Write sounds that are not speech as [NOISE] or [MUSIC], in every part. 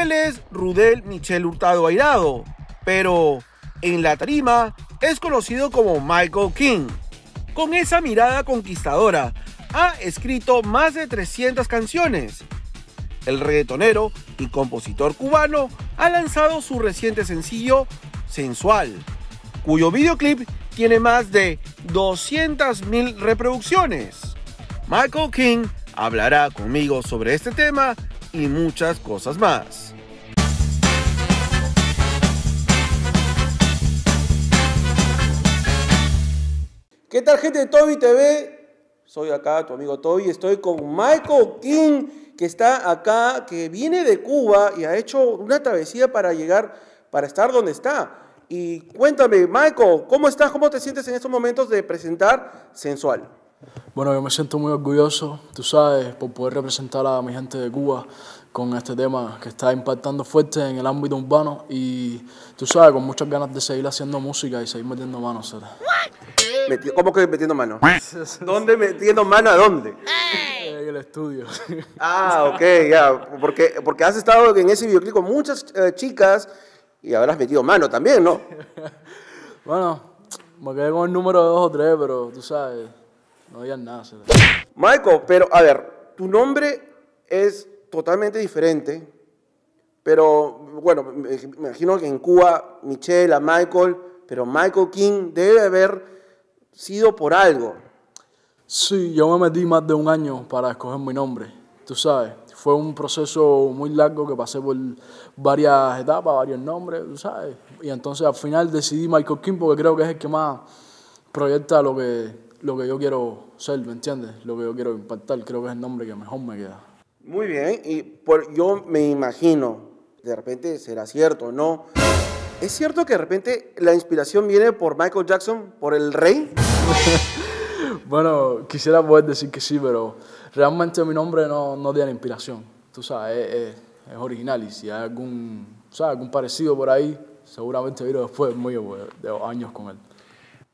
Él es Rudel Michel Hurtado Airado, pero en la tarima es conocido como Michael King. Con esa mirada conquistadora, ha escrito más de 300 canciones. El reggaetonero y compositor cubano ha lanzado su reciente sencillo Sensual, cuyo videoclip tiene más de 200.000 reproducciones. Michael King hablará conmigo sobre este tema y muchas cosas más. ¿Qué tal gente de Toby TV? Soy acá tu amigo Toby, estoy con Michael King que está acá, que viene de Cuba y ha hecho una travesía para llegar, para estar donde está. Y cuéntame, Michael, ¿cómo estás? ¿Cómo te sientes en estos momentos de presentar Sensual? Bueno, yo me siento muy orgulloso, tú sabes, por poder representar a mi gente de Cuba con este tema que está impactando fuerte en el ámbito urbano y tú sabes, con muchas ganas de seguir haciendo música y seguir metiendo manos. ¿Cómo que metiendo mano? [LAUGHS] ¿Dónde metiendo mano a dónde? En el estudio. [LAUGHS] Ah, ok, ya. Porque, porque has estado en ese videoclip con muchas eh, chicas y habrás metido mano también, ¿no? [LAUGHS] bueno, me quedé con el número de dos o tres, pero tú sabes, no había nada. Michael, pero a ver, tu nombre es totalmente diferente, pero bueno, me imagino que en Cuba, Michelle, a Michael, pero Michael King debe haber sido por algo. Sí, yo me metí más de un año para escoger mi nombre, tú sabes. Fue un proceso muy largo que pasé por varias etapas, varios nombres, tú sabes. Y entonces al final decidí Michael King porque creo que es el que más proyecta lo que, lo que yo quiero ser, ¿me entiendes? Lo que yo quiero impactar, creo que es el nombre que mejor me queda. Muy bien, y por, yo me imagino, de repente será cierto, ¿no? ¿Es cierto que de repente la inspiración viene por Michael Jackson, por el rey? [LAUGHS] bueno, quisiera poder decir que sí, pero realmente mi nombre no, no tiene inspiración. Tú sabes, es, es, original y si hay algún, ¿sabes? algún parecido por ahí, seguramente vino después mío, de años con él.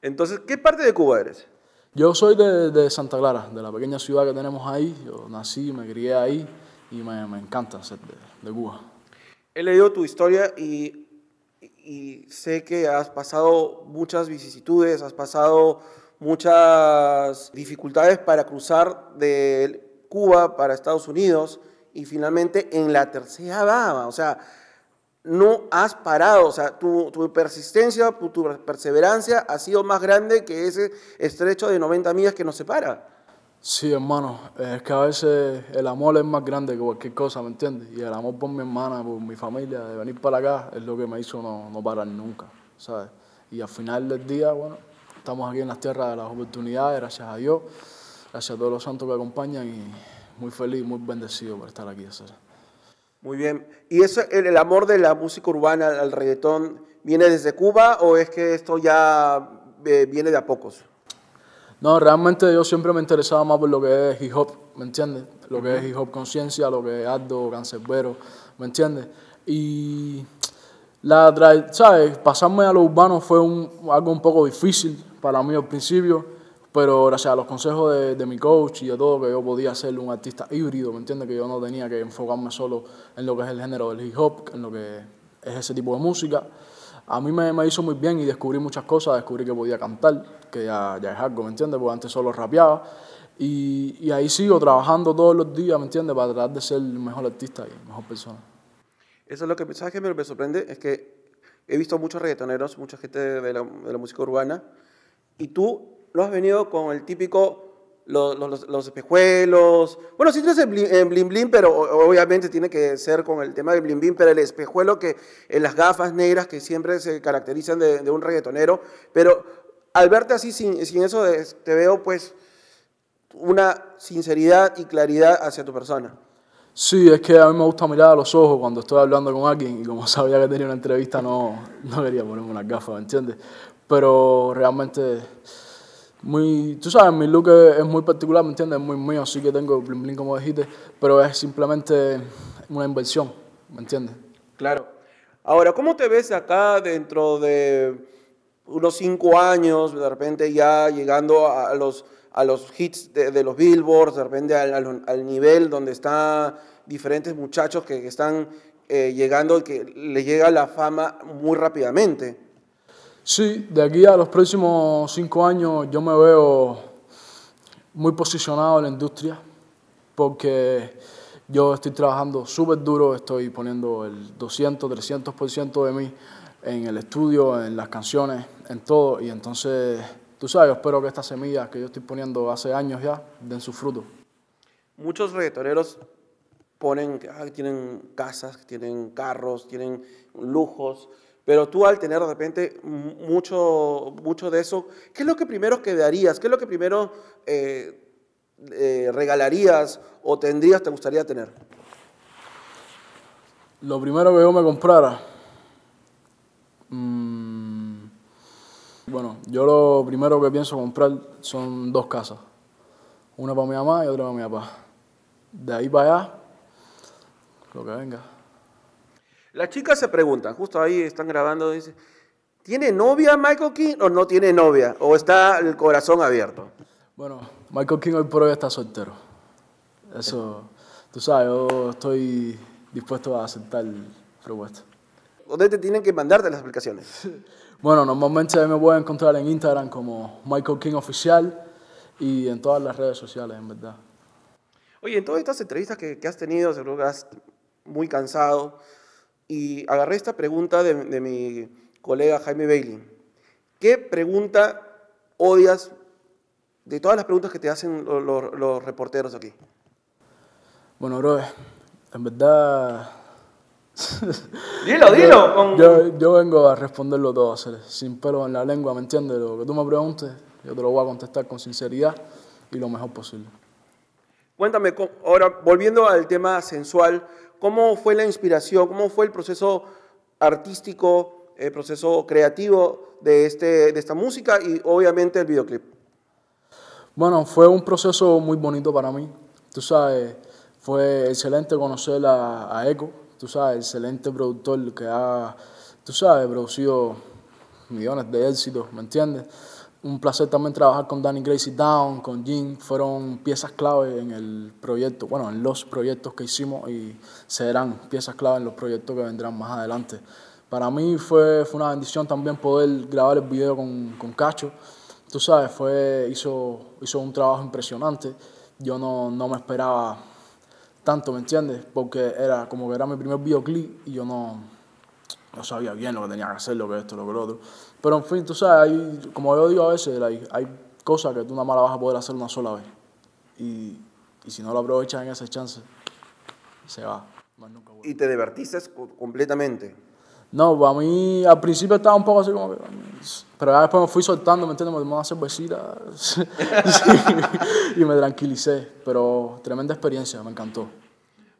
Entonces, ¿qué parte de Cuba eres? Yo soy de, de, Santa Clara, de la pequeña ciudad que tenemos ahí. Yo nací, me crié ahí y me, me encanta ser de, de Cuba. He leído tu historia y y sé que has pasado muchas vicisitudes, has pasado muchas dificultades para cruzar de Cuba para Estados Unidos y finalmente en la tercera va, o sea, no has parado, o sea, tu, tu persistencia, tu perseverancia ha sido más grande que ese estrecho de 90 millas que nos separa. Sí, hermano, es que a veces el amor es más grande que cualquier cosa, ¿me entiendes? Y el amor por mi hermana, por mi familia, de venir para acá, es lo que me hizo no, no parar nunca, ¿sabes? Y al final del día, bueno, estamos aquí en las tierras de las oportunidades, gracias a Dios, gracias a todos los santos que acompañan y muy feliz, muy bendecido por estar aquí, ¿sabes? Muy bien. ¿Y eso, el, el amor de la música urbana al reggaetón viene desde Cuba o es que esto ya eh, viene de a pocos? No, realmente yo siempre me interesaba más por lo que es hip hop, ¿me entiendes? Lo que es hip hop conciencia, lo que es Aldo, Cancerbero, ¿me entiendes? Y la, ¿sabes? Pasarme a lo urbano fue un, algo un poco difícil para mí al principio, pero gracias a los consejos de, de, mi coach y de todo, que yo podía ser un artista híbrido, ¿me entiendes? Que yo no tenía que enfocarme solo en lo que es el género del hip hop, en lo que es ese tipo de música a mí me, me, hizo muy bien y descubrí muchas cosas, descubrí que podía cantar, que ya, ya es algo, ¿me entiendes? Porque antes solo rapeaba. Y, y, ahí sigo trabajando todos los días, ¿me entiendes? Para tratar de ser mejor artista y mejor persona. Eso es lo que, ¿sabes qué me, me sorprende? Es que he visto muchos reggaetoneros, mucha gente de la, de la música urbana, y tú no has venido con el típico los, los, los, espejuelos. Bueno, sí tienes el bling, el bling pero obviamente tiene que ser con el tema del bling bling, pero el espejuelo que en las gafas negras que siempre se caracterizan de, de un reggaetonero. Pero al verte así sin, sin eso, te veo pues una sinceridad y claridad hacia tu persona. Sí, es que a mí me gusta mirar a los ojos cuando estoy hablando con alguien y como [LAUGHS] sabía que tenía una entrevista no, no quería ponerme unas gafas, ¿me entiendes? Pero realmente muy, tú sabes, mi look es, muy particular, ¿me entiendes? Es muy mío, sí que tengo bling bling como dijiste, pero es simplemente una inversión, ¿me entiendes? Claro. Ahora, ¿cómo te ves acá dentro de unos cinco años, de repente ya llegando a los, a los hits de, los billboards, de repente al, al, nivel donde está diferentes muchachos que, están eh, llegando que les llega la fama muy rápidamente. Sí, de aquí a los próximos cinco años yo me veo muy posicionado en la industria porque yo estoy trabajando súper duro, estoy poniendo el 200, 300% de mí en el estudio, en las canciones, en todo. Y entonces, tú sabes, yo espero que estas semillas que yo estoy poniendo hace años ya den su fruto. Muchos reggaetoneros ponen que tienen casas, tienen carros, tienen lujos, pero tú al tener de repente mucho, mucho de eso, ¿qué es lo que primero que darías? ¿Qué es lo que primero eh, eh, regalarías o tendrías, te gustaría tener? Lo primero que yo me comprara. Mm, bueno, yo lo primero que pienso comprar son dos casas. Una para mi mamá y otra para mi papá. De ahí para allá, lo que venga. Las chicas se preguntan, justo ahí están grabando, dice, ¿tiene novia Michael King o no tiene novia? ¿O está el corazón abierto? Bueno, Michael King hoy por hoy está soltero. Eso, tú sabes, yo estoy dispuesto a aceptar el propuesto. ¿Dónde te tienen que mandarte las aplicaciones? [LAUGHS] Bueno, normalmente me pueden encontrar en Instagram como Michael King Oficial y en todas las redes sociales, en verdad. Oye, en todas estas entrevistas que, has tenido, seguro que has muy cansado, y agarré esta pregunta de, de mi colega Jaime Bailey. ¿Qué pregunta odias de todas las preguntas que te hacen los, reporteros aquí? Bueno, bro, en verdad... [LAUGHS] dilo, dilo. Yo, yo, vengo a responderlo todo, sin pelo en la lengua, ¿me entiendes? Lo que tú me preguntes, yo te lo voy a contestar con sinceridad y lo mejor posible. Cuéntame, ahora volviendo al tema sensual, ¿cómo fue la inspiración, cómo fue el proceso artístico, el proceso creativo de, este, de esta música y obviamente el videoclip? Bueno, fue un proceso muy bonito para mí. Tú sabes, fue excelente conocer a, a Echo, tú sabes, excelente productor que ha, tú sabes, producido millones de éxitos, ¿me entiendes? Un placer también trabajar con Danny Gracie Down, con Jim, fueron piezas clave en el proyecto, bueno, en los proyectos que hicimos y serán piezas clave en los proyectos que vendrán más adelante. Para mí fue, fue una bendición también poder grabar el video con, con Cacho tú sabes, fue, hizo, hizo un trabajo impresionante. Yo no, no me esperaba tanto, ¿me entiendes? Porque era como que era mi primer videoclip y yo no, no sabía bien lo que tenía que hacer, lo que esto, lo que lo otro. Pero en fin, tú sabes, hay, como yo digo a veces, hay, cosas que tú nada más las vas a poder hacer una sola vez. Y, y si no lo aprovechas en ese chance, se va. y te divertiste completamente. No, para mí al principio estaba un poco así como que... Pero ya después me fui soltando, ¿me entiendes? Me tomé una cervecita [LAUGHS] y me tranquilicé. Pero tremenda experiencia, me encantó.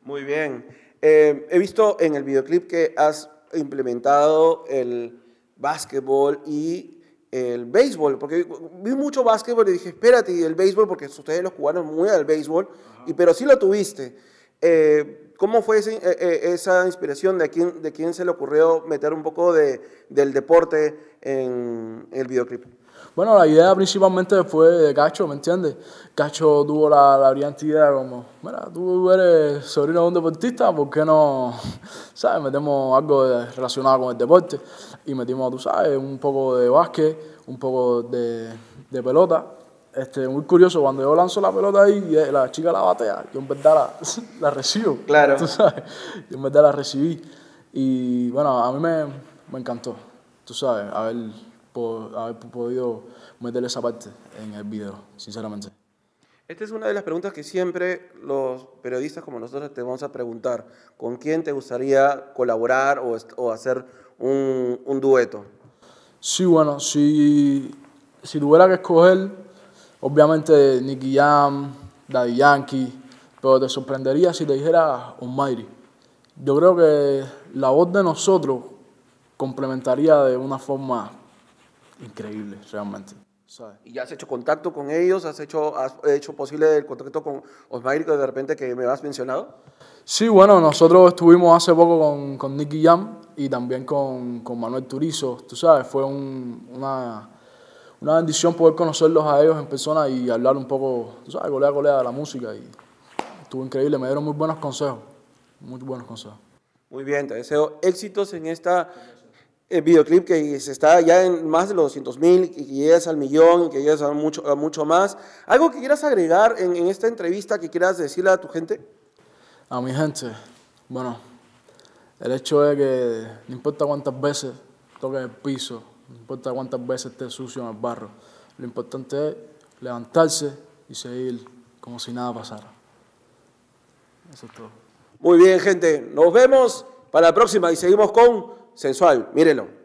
Muy bien. Eh, he visto en el videoclip que has implementado el básquetbol y el béisbol, porque vi mucho básquetbol y dije, espérate, y el béisbol, porque ustedes los jugaron muy al béisbol, y, pero sí lo tuviste. Eh, ¿Cómo fue eh, eh, esa inspiración? ¿De quién, ¿De quién se le ocurrió meter un poco de, del deporte en el videoclip? Bueno, la idea principalmente fue de Cacho, ¿me entiendes? Cacho tuvo la, la brillante idea como, mira, tú eres sobrino de un deportista, ¿por qué no, [LAUGHS] sabes, metemos algo relacionado con el deporte? Y metimos, tú sabes, un poco de básquet, un poco de, de pelota este, muy curioso, cuando yo lanzo la pelota ahí y la chica la batea, yo en verdad la, [LAUGHS] la recibo. Claro. [LAUGHS] ¿tú sabes? Yo en verdad la recibí. Y bueno, a mí me, me encantó, tú sabes, haber, haber podido meter esa parte en el video, sinceramente. Esta es una de las preguntas que siempre los periodistas como nosotros te vamos a preguntar. ¿Con quién te gustaría colaborar o, o hacer un, un, dueto? Sí, bueno, si, si tuviera que escoger Obviamente Nicky Jam, Daddy Yankee, pero te sorprendería si te dijera Almighty. Yo creo que la voz de nosotros complementaría de una forma increíble, realmente. ¿Y ya has hecho contacto con ellos? ¿Has hecho, has hecho posible el contacto con Osmairi de repente que me has mencionado? Sí, bueno, nosotros estuvimos hace poco con, con Nicky Jam y también con, con Manuel Turizo. Tú sabes, fue un, una una bendición poder conocerlos a ellos en persona y hablar un poco, tú sabes, golea, golea de la música. Y estuvo increíble, me dieron muy buenos consejos. muy buenos consejos. Muy bien, te deseo éxitos en esta eh, videoclip que se está ya en más de los 200 mil, y que llegues al millón, y que llegues a mucho, a mucho más. ¿Algo que quieras agregar en, en esta entrevista que quieras decirle a tu gente? A mi gente, bueno, el hecho es que no importa cuántas veces toques el piso, no importa cuántas veces estés sucio en el barro, lo importante es levantarse y seguir como si nada pasara. Eso es todo. Muy bien, gente. Nos vemos para la próxima y seguimos con Sensual. Mírenlo.